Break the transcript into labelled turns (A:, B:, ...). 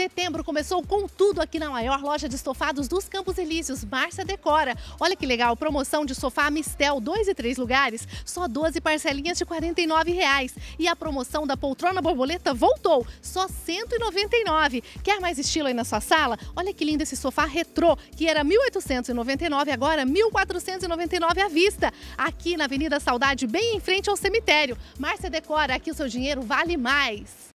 A: Setembro começou com tudo aqui na maior loja de estofados dos Campos Elíseos, Márcia Decora. Olha que legal, promoção de sofá Mistel, 2 e 3 lugares, só 12 parcelinhas de 49,00 reais. E a promoção da poltrona borboleta voltou, só R$ 199. Quer mais estilo aí na sua sala? Olha que lindo esse sofá retrô, que era R$ 1.899, agora R$ 1.499 à vista. Aqui na Avenida Saudade, bem em frente ao cemitério. Márcia Decora, aqui o seu dinheiro vale mais.